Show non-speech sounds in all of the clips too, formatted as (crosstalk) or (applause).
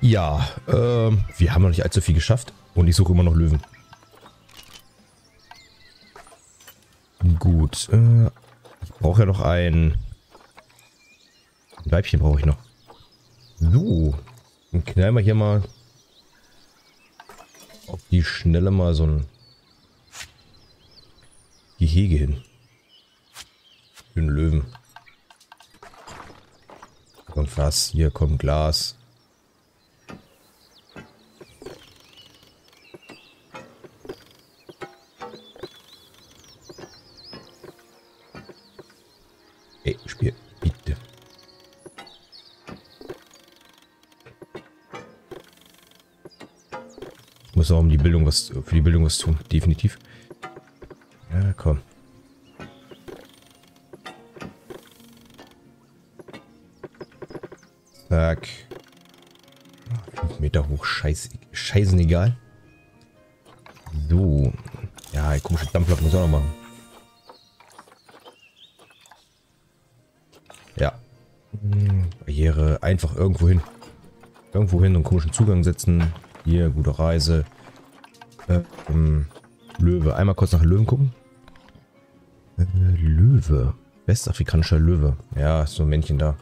Ja, ähm, wir haben noch nicht allzu viel geschafft. Und ich suche immer noch Löwen. Gut, äh, ich brauche ja noch ein... Ein Weibchen brauche ich noch. So, dann knallen wir hier mal auf die Schnelle mal so ein Gehege hin. Für einen Löwen. Kommt was, hier kommt Glas. Muss auch um die Bildung was, für die Bildung was tun, definitiv. Ja, komm. Zack. Fünf Meter hoch, scheiß, scheißen egal. So. Ja, komische Dampflok muss auch noch machen. Ja. Barriere einfach irgendwo hin. Irgendwo hin und komischen Zugang setzen. Hier, gute Reise. Ähm, Löwe. Einmal kurz nach Löwen gucken. Äh, Löwe. Westafrikanischer Löwe. Ja, ist so ein Männchen da.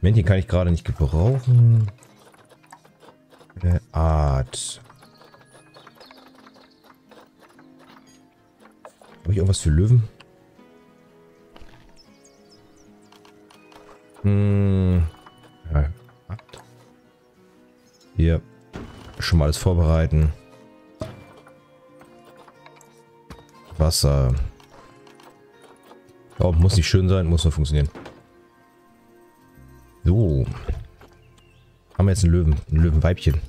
Männchen kann ich gerade nicht gebrauchen. Äh, Art. Habe ich irgendwas für Löwen? Hm. Ja. Hier. Schon mal alles vorbereiten. Wasser. Oh, muss nicht schön sein, muss nur funktionieren. So. Haben wir jetzt einen Löwen. Ein Löwenweibchen.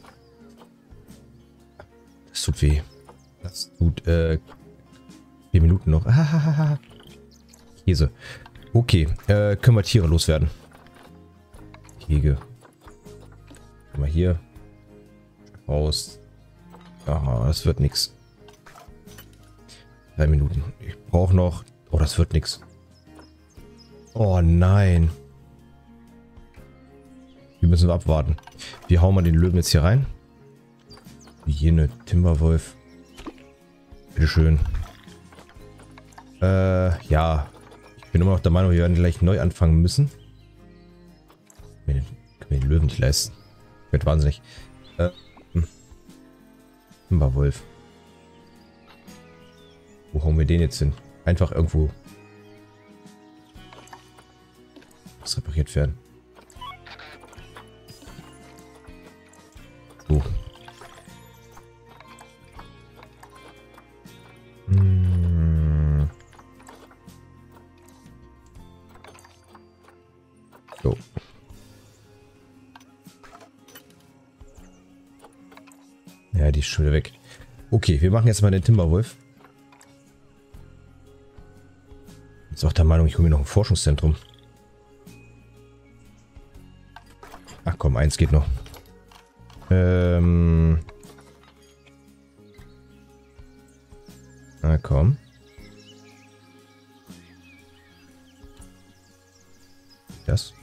Das tut weh. Das tut, äh, vier Minuten noch. (laughs) Käse. Okay, äh, können wir Tiere loswerden. Hege. Mal hier. Raus. Aha, das wird nix. Drei Minuten. Ich brauche noch... Oh, das wird nix. Oh nein. Hier müssen wir abwarten. Wie hauen wir den Löwen jetzt hier rein? Jene Timberwolf. Bitteschön. Äh, ja. Ich bin immer noch der Meinung, wir werden gleich neu anfangen müssen. Wir können wir den Löwen nicht leisten. Wird wahnsinnig. Äh, hm. Timberwolf. Wo hauen wir den jetzt hin? Einfach irgendwo. Muss repariert werden. So. So. Ja, die ist schon wieder weg. Okay, wir machen jetzt mal den Timberwolf. Ist auch der Meinung, ich hole mir noch ein Forschungszentrum. Ach komm, eins geht noch. Ähm. Na komm. Das.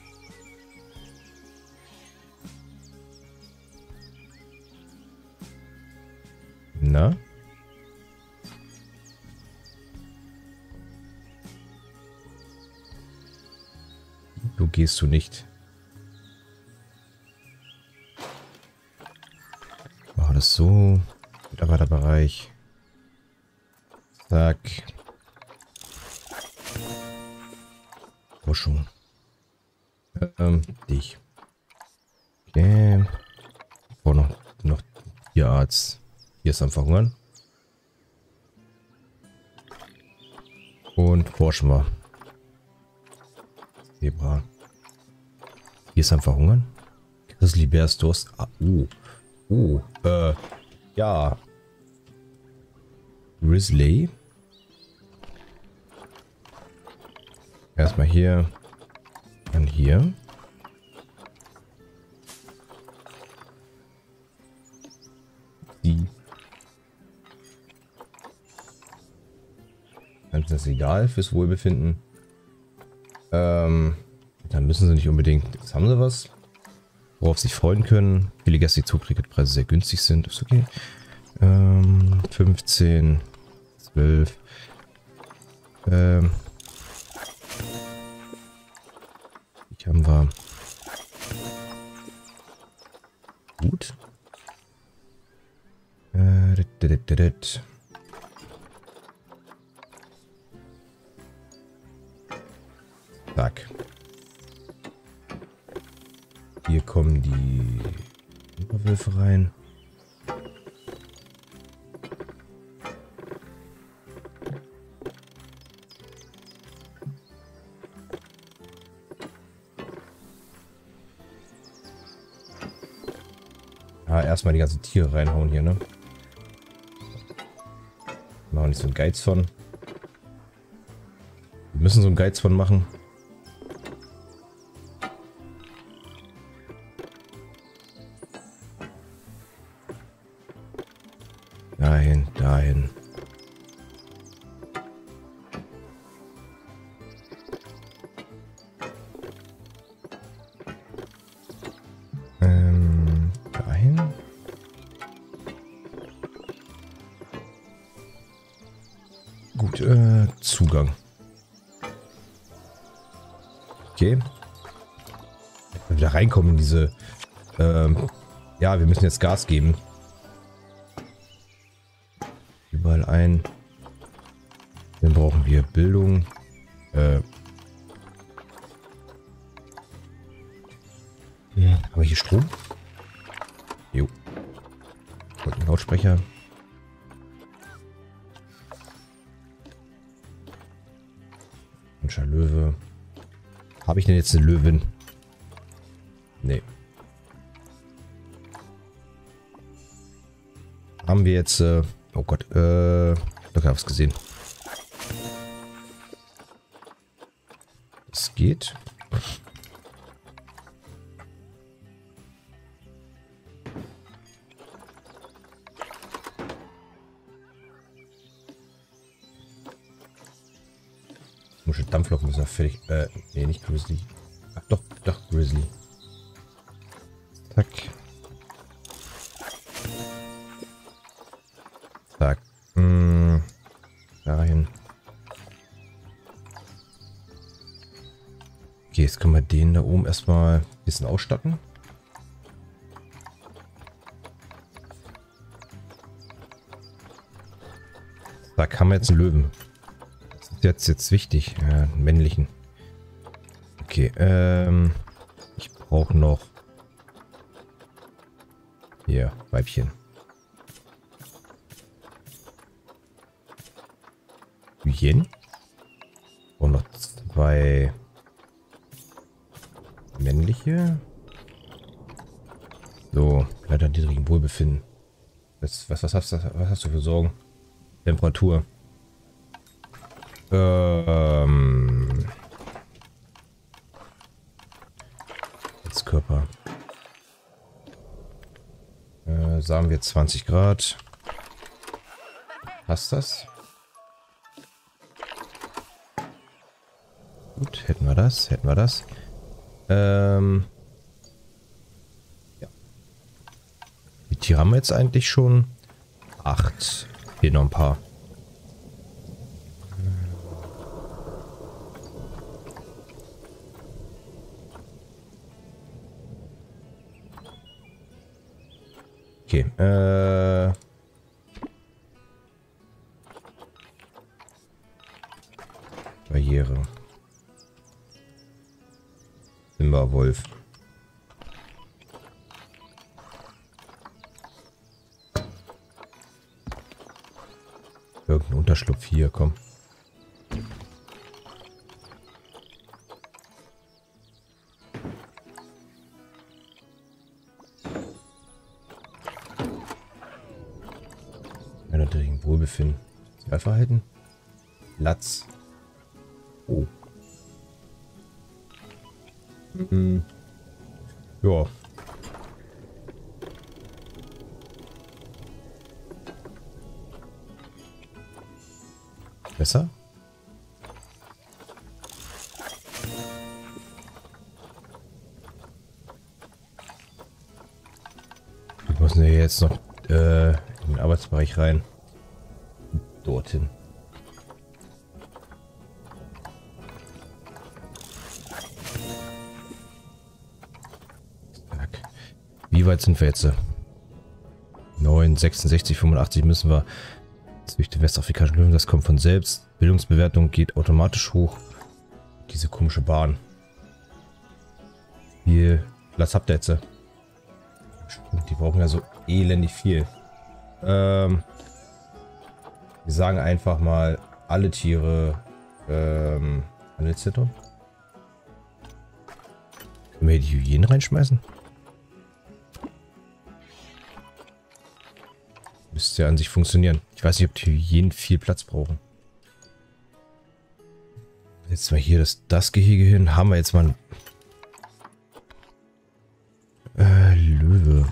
Gehst du nicht. Machen das so. Mitarbeiterbereich. Zack. Forschung. Ähm, dich. Okay. Oh, noch, noch Tierarzt. Hier ist am Verhungern. Und forschen wir. Zebra. Hier ist am Verhungern. Grizzly Bears Durst. Ah, oh. Oh. Äh. Ja. Grizzly. Erstmal hier. Dann hier. Die. Ganz ist egal fürs Wohlbefinden. Ähm, dann müssen sie nicht unbedingt. Jetzt haben sie was. worauf sie sich freuen können. Viele Gäste, die Zugticketpreise sehr günstig sind. Ist okay. Ähm, 15, 12. Ähm, ich haben wir. Gut. Äh, dit, dit, dit. Zack. Hier kommen die Überwürfe rein. Ja, erstmal die ganzen Tiere reinhauen hier, ne? Machen nicht so einen Geiz von. Wir müssen so einen Geiz von machen. Gut, äh, Zugang. Okay. Wenn wir wieder reinkommen in diese... Ähm, ja, wir müssen jetzt Gas geben. Jetzt eine Löwin? Nee. Haben wir jetzt... Äh, oh Gott, äh... Ich hab's gesehen. Es geht. Dampflok muss er fertig. Äh, nee, nicht Grizzly. Ach doch, doch, Grizzly. Zack. Zack. Hm, dahin. Okay, jetzt können wir den da oben erstmal ein bisschen ausstatten. Da kann man jetzt einen Löwen. Jetzt, jetzt wichtig. Ja, einen männlichen. Okay, ähm. Ich brauche noch. Hier, Weibchen. Hühnchen. Und noch zwei männliche. So, leider niedrigen Wohlbefinden. Das, was, was, hast, was hast du für Sorgen? Temperatur. Ähm. Jetzt Körper. Äh, sagen wir 20 Grad. Passt das? Gut, hätten wir das, hätten wir das. Ähm. Ja. Wie Tiere haben wir jetzt eigentlich schon? Acht. Hier noch ein paar. Äh... Barriere. Simba-Wolf. Irgendein Unterschlupf hier, komm. Wohlbefinden. Sozialverhalten. Latz. Oh. Mhm. Ja. Besser? müssen wir jetzt noch äh, in den Arbeitsbereich rein. Dorthin. Wie weit sind wir jetzt? 9, 66, 85 müssen wir. durch den westafrikanischen Löwen, das kommt von selbst. Bildungsbewertung geht automatisch hoch. Diese komische Bahn. Viel Platz habt ihr jetzt? Die brauchen ja so elendig viel. Ähm, wir sagen einfach mal alle Tiere ähm, Handelszentrum. Können wir hier die Hygiene reinschmeißen? Müsste ja an sich funktionieren. Ich weiß nicht, ob die Hyänen viel Platz brauchen. Jetzt mal hier das, das Gehege hin. Haben wir jetzt mal ein... Äh, Löwe.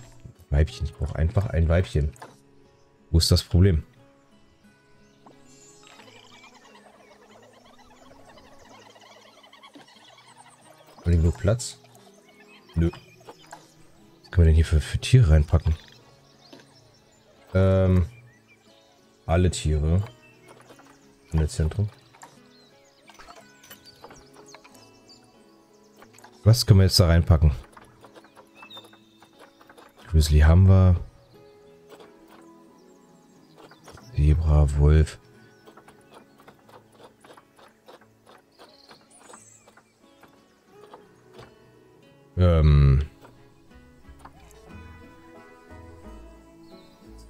Weibchen. Ich brauche einfach ein Weibchen. Wo ist das Problem? Haben wir genug Platz? Nö. Was können wir denn hier für, für Tiere reinpacken? Ähm, alle Tiere. In das Zentrum. Was können wir jetzt da reinpacken? Grizzly haben wir. Zebra, Wolf. Ähm.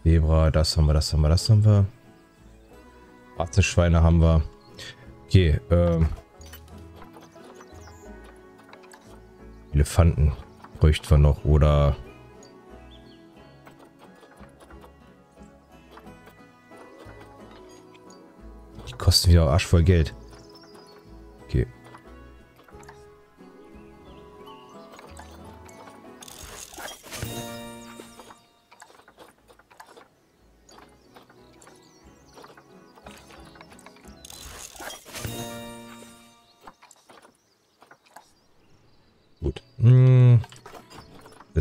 Zebra, das haben wir, das haben wir, das haben wir. Schweine haben wir. Okay, ähm. Elefanten bräuchten wir noch oder die kosten wieder Arsch voll Geld.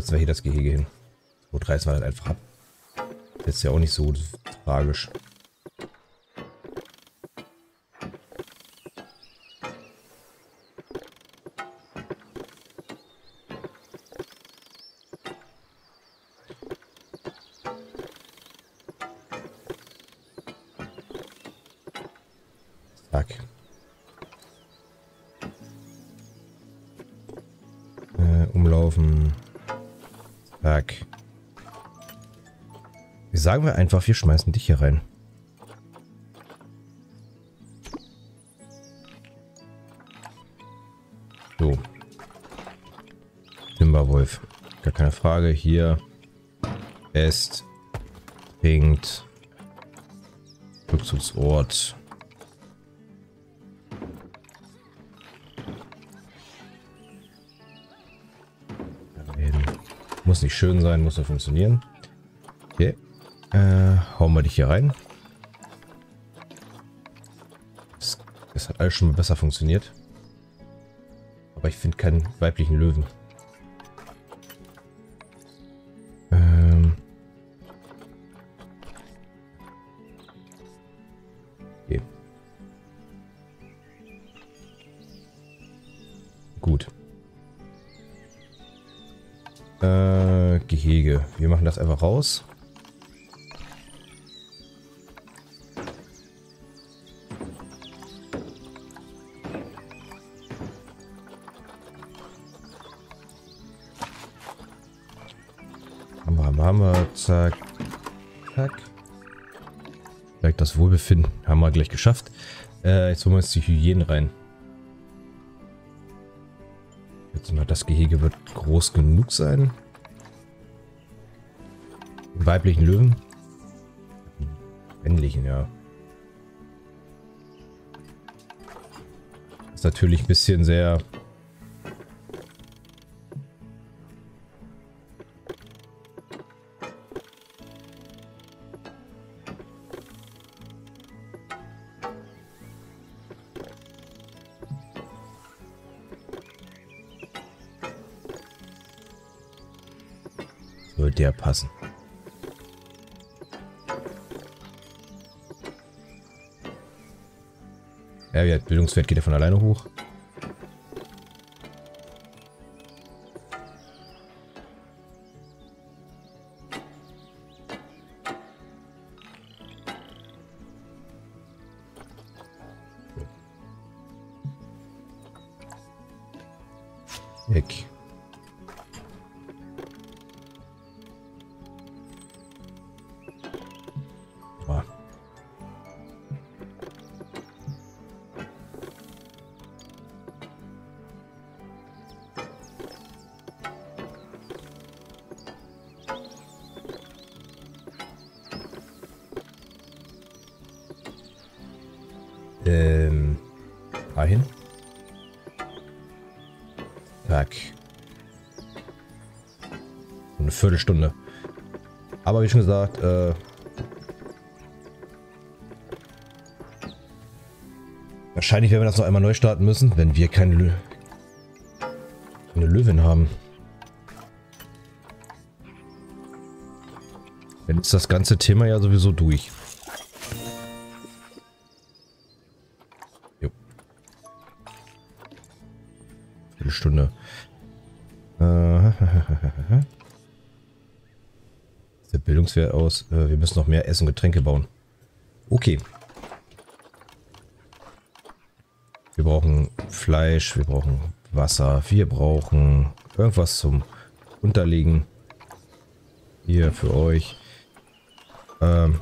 Setzen wir hier das Gehege hin. Gut, reißen wir das einfach ab. Ist ja auch nicht so tragisch. Sagen wir einfach, wir schmeißen dich hier rein. So. Timberwolf. Gar keine Frage. Hier. Est. Trinkt. Rückzugsort. Muss nicht schön sein, muss nur funktionieren. Okay. Äh, hauen wir dich hier rein. Das, das hat alles schon mal besser funktioniert. Aber ich finde keinen weiblichen Löwen. Ähm. Okay. Gut. Äh, Gehege. Wir machen das einfach raus. Haben wir, haben wir, haben wir. Zack. Zack. Vielleicht das Wohlbefinden. Haben wir gleich geschafft. Äh, jetzt holen wir uns die Hygiene rein. Jetzt mal, das Gehege wird groß genug sein. Weiblichen Löwen. Männlichen, ja. Ist natürlich ein bisschen sehr... Ja, ja, Bildungswert geht ja von alleine hoch. Weg. Viertelstunde. Aber wie schon gesagt, äh, wahrscheinlich werden wir das noch einmal neu starten müssen, wenn wir keine, Lö keine Löwin haben. Dann ist das ganze Thema ja sowieso durch. Jo. Viertelstunde. Äh, (laughs) Sieht Bildungswert aus. Äh, wir müssen noch mehr Essen und Getränke bauen. Okay. Wir brauchen Fleisch, wir brauchen Wasser, wir brauchen irgendwas zum Unterlegen. Hier für euch. Ähm.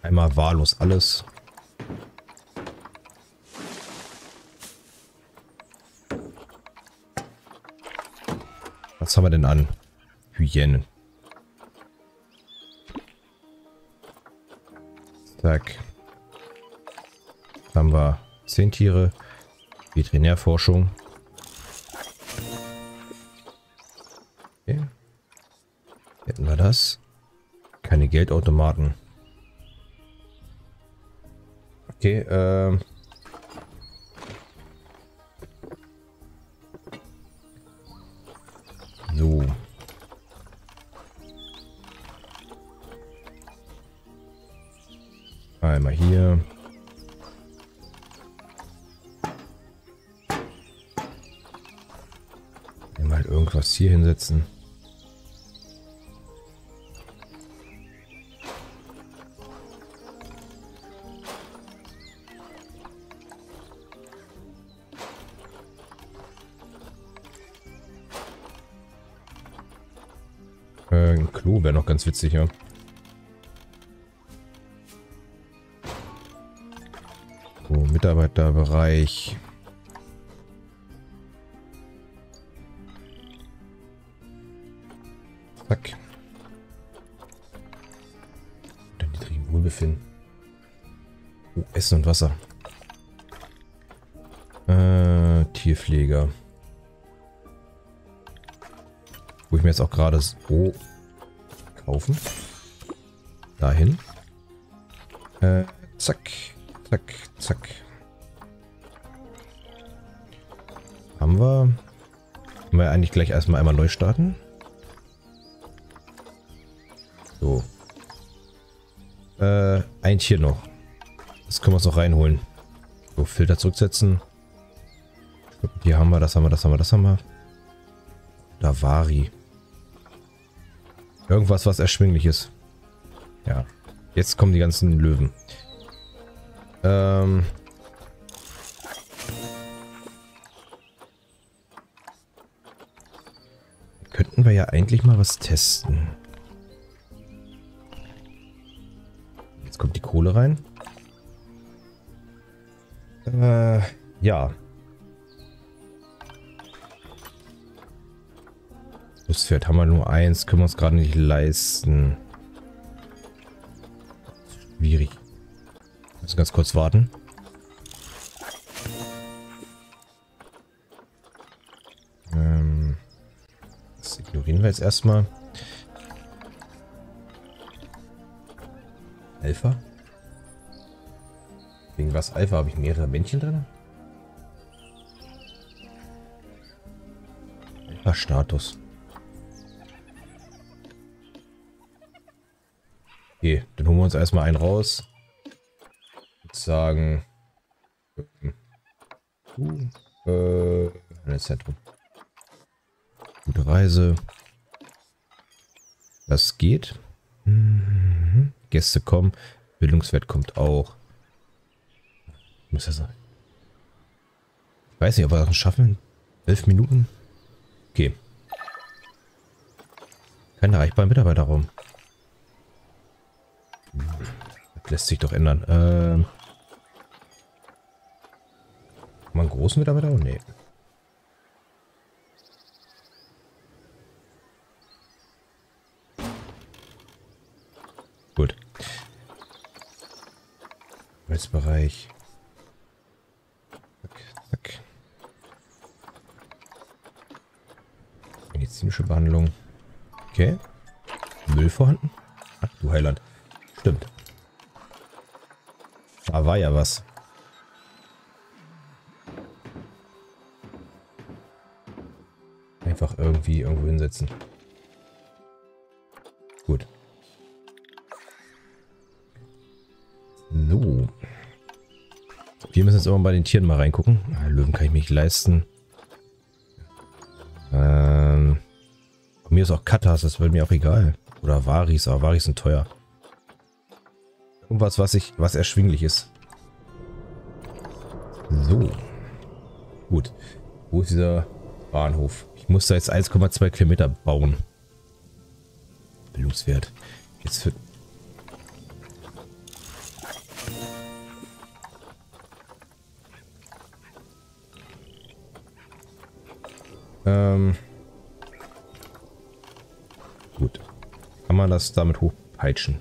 Einmal wahllos alles. Was haben wir denn an? Hyänen. Zack. Haben wir 10 Tiere. Veterinärforschung. Okay. Hätten wir das. Keine Geldautomaten. Okay, ähm. Irgendwas hier hinsetzen. Äh, ein Klo wäre noch ganz witzig, ja. So, Mitarbeiterbereich. Niedrigen Wohlbefinden. Oh, Essen und Wasser. Äh, Tierpfleger. Wo ich mir jetzt auch gerade so kaufen. Dahin. Äh, zack, zack, zack. Haben wir. Können wir eigentlich gleich erstmal einmal neu starten. So. Äh, ein Tier noch. Das können wir uns noch reinholen. So, Filter zurücksetzen. Hier haben wir, das haben wir, das haben wir, das haben wir. Davari. Irgendwas, was erschwinglich ist. Ja. Jetzt kommen die ganzen Löwen. Ähm. Könnten wir ja eigentlich mal was testen. Jetzt kommt die Kohle rein. Äh, ja. Flusspferd haben wir nur eins, können wir uns gerade nicht leisten. Schwierig. Müssen ganz kurz warten. Ähm, das ignorieren wir jetzt erstmal. Alpha? Wegen was Alpha habe ich mehrere Männchen drin? Alpha-Status. Okay. wir uns erstmal einen raus. Und sagen. Uh, äh, Zentrum. Gute Reise. Das geht. Gäste kommen. Bildungswert kommt auch. Muss ja sein. Ich weiß nicht, ob wir das schaffen. Elf Minuten? Okay. Kein erreichbarer Mitarbeiterraum. Das lässt sich doch ändern. Ähm. Mal einen großen Mitarbeiterraum? Nee. Gut. Arbeitsbereich. Zack, zack. Medizinische Behandlung. Okay. Müll vorhanden? Ach du Heiland. Stimmt. Da war ja was. Einfach irgendwie irgendwo hinsetzen. So. Wir müssen jetzt immer bei den Tieren mal reingucken. Ah, Löwen kann ich mich leisten. Ähm, mir ist auch Katas, das wird mir auch egal. Oder Varis, aber Varis sind teuer. Irgendwas, was, ich, was erschwinglich ist. So. Gut. Wo ist dieser Bahnhof? Ich muss da jetzt 1,2 Kilometer bauen. Bildungswert. Jetzt für... Ähm... Gut. Kann man das damit hochpeitschen?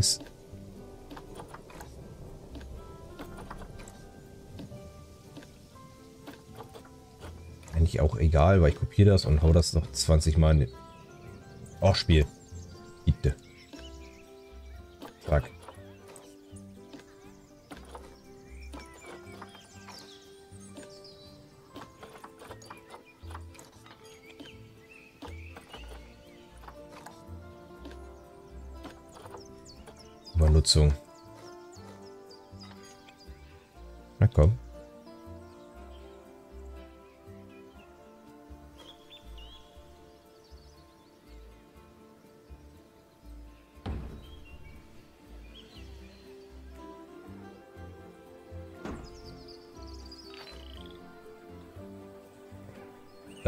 ist eigentlich auch egal, weil ich kopiere das und hau das noch 20 Mal in den... Oh, Spiel. Zack. Übernutzung. Na komm.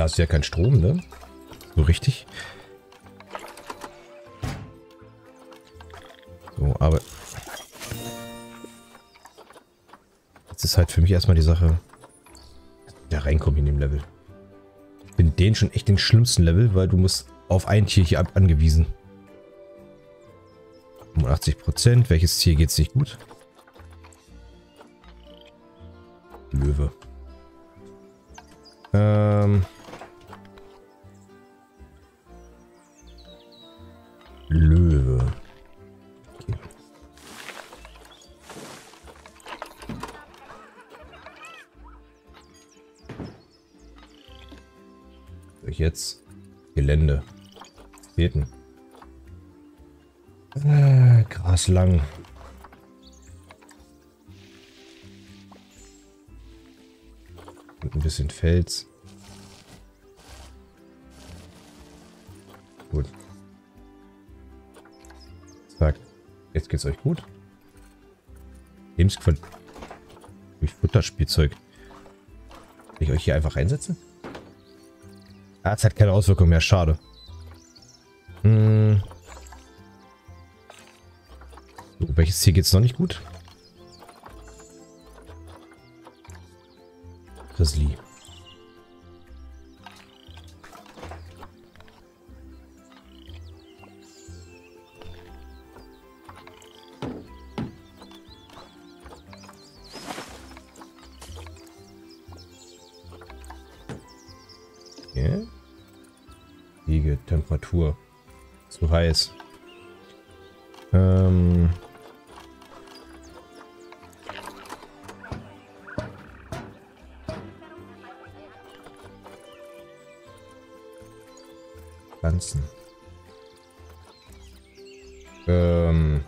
Da ist ja kein Strom, ne? So richtig. So, aber... Jetzt ist halt für mich erstmal die Sache... Da reinkommen in dem Level. Ich bin den schon echt den schlimmsten Level, weil du musst auf ein Tier hier angewiesen. 85%. Welches Tier geht's nicht gut? Löwe. Ähm... Löwe. Okay. Durch jetzt Gelände. Beten. Äh, Gras lang. Und ein bisschen Fels. Gut. Jetzt geht's euch gut. Lebensqualität. Durch Futterspielzeug. Kann ich euch hier einfach einsetzen? Ah, es hat keine Auswirkung mehr. Schade. Hm. So, welches Tier geht's noch nicht gut? Grizzly. Temperatur. Zu heiß. Ähm... Pflanzen. Ähm...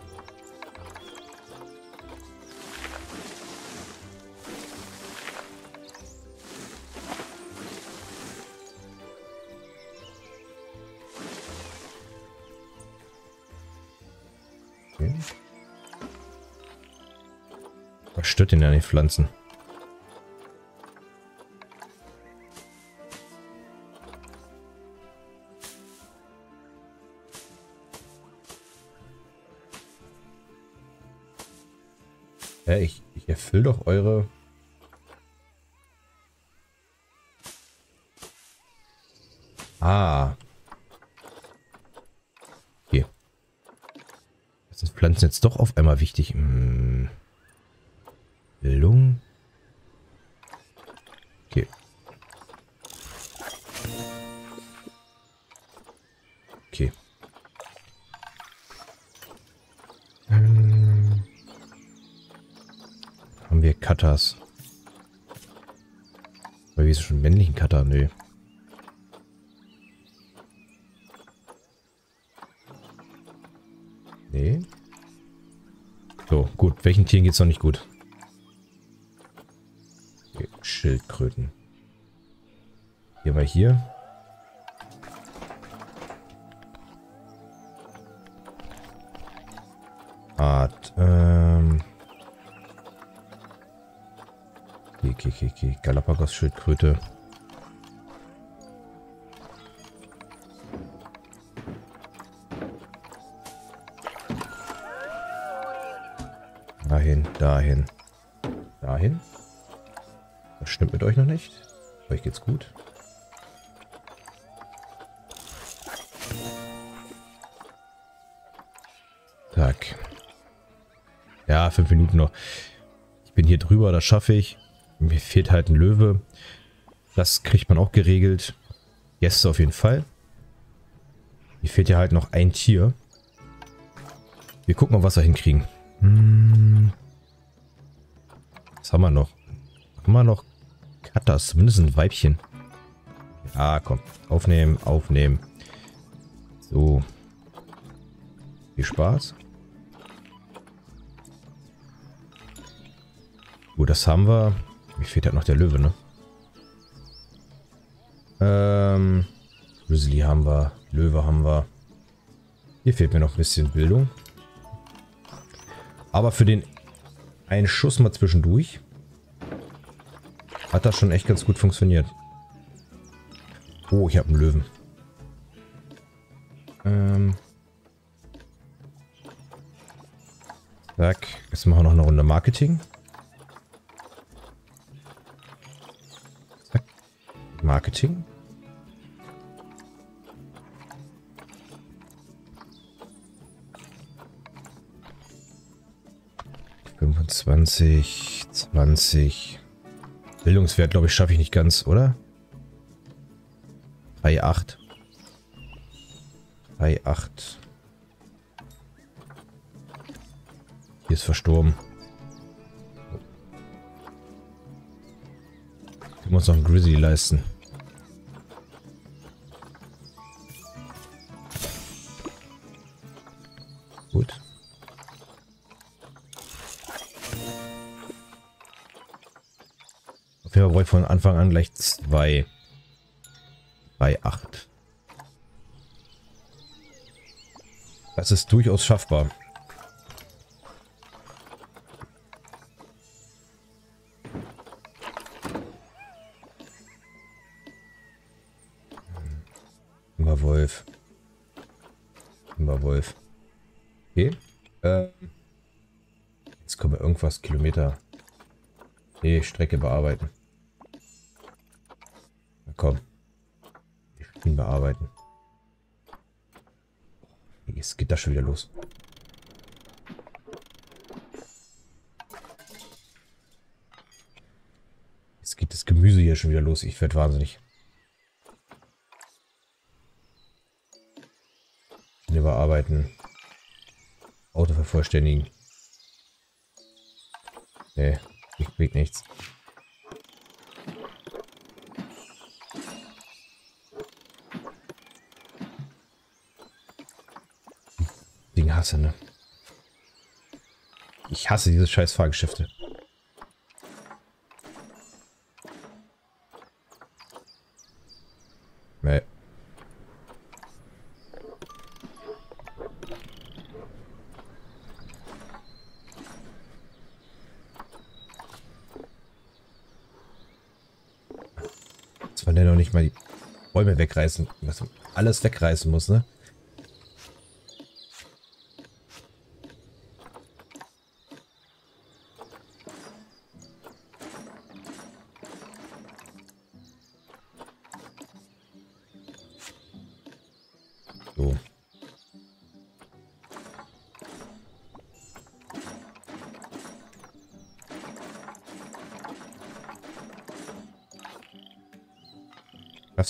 Okay. Was stört denn an den Pflanzen? Hä, ich, ich erfülle doch eure... Ah. Okay. Sind Pflanzen jetzt doch auf einmal wichtig. Hm. Bildung. Okay. Okay. Ähm. Haben wir Cutters? Aber wie ist schon männlichen Cutter? Nee. Nee. So, gut. Welchen Tieren geht's noch nicht gut? Okay, Schildkröten. Hier mal hier. Art. Ähm. Okay, okay, okay. Galapagos-Schildkröte. Dahin, dahin. Das stimmt mit euch noch nicht. Euch geht's gut. Tag. Ja, fünf Minuten noch. Ich bin hier drüber, das schaffe ich. Mir fehlt halt ein Löwe. Das kriegt man auch geregelt. Gäste auf jeden Fall. Mir fehlt ja halt noch ein Tier. Wir gucken mal, was wir hinkriegen. Hm. Was haben wir noch? Haben wir noch Katas? Zumindest ein Weibchen. Ja, komm. Aufnehmen, aufnehmen. So. Viel Spaß. Gut, das haben wir. Mir fehlt halt noch der Löwe, ne? Ähm. Grizzly haben wir. Löwe haben wir. Hier fehlt mir noch ein bisschen Bildung. Aber für den einen Schuss mal zwischendurch hat das schon echt ganz gut funktioniert. Oh, ich habe einen Löwen. Ähm. Zack. Jetzt machen wir noch eine Runde Marketing. Zack. Marketing. Fünfundzwanzig, zwanzig. Bildungswert, glaube ich, schaffe ich nicht ganz, oder? 3,8. 3,8. Hier ist verstorben. Wir muss noch einen Grizzly leisten. Ich von Anfang an gleich zwei. Bei 8. Das ist durchaus schaffbar. Wolf. Wolf. Okay. Ähm. Jetzt kommen wir irgendwas Kilometer. Nee, Strecke bearbeiten. Komm. Ich bearbeiten. Jetzt geht das schon wieder los. Jetzt geht das Gemüse hier schon wieder los. Ich werde wahnsinnig. Überarbeiten. Auto vervollständigen. Nee, ich krieg nichts. Hasse, ne? Ich hasse diese scheiß Fahrgeschäfte. Nee. Dass man denn noch nicht mal die Bäume wegreißen, was alles wegreißen muss, ne?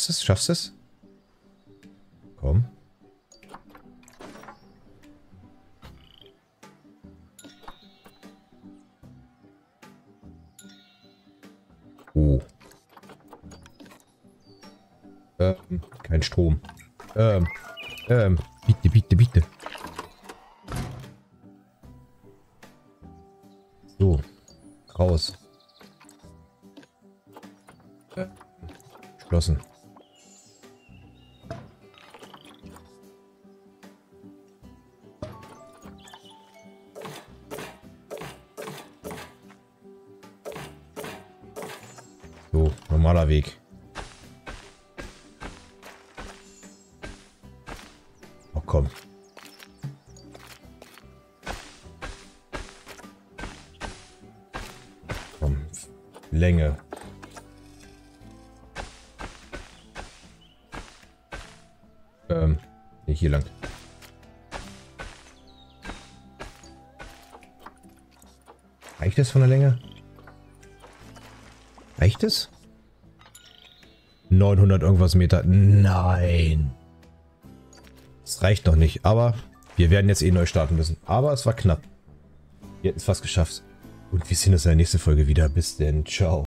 Schaffst du es? Schaffst du es? Komm. Oh. Ähm, kein Strom. Ähm, ähm, bitte, bitte, bitte. So. Raus. Geschlossen. So, normaler Weg. Oh, komm. Komm. Länge. Ähm, nee, hier lang. Reicht das von der Länge? Reicht es? 900 irgendwas Meter. Nein. Das reicht noch nicht, aber wir werden jetzt eh neu starten müssen. Aber es war knapp. Wir hätten es fast geschafft. Und wir sehen uns in der nächsten Folge wieder. Bis denn. Ciao.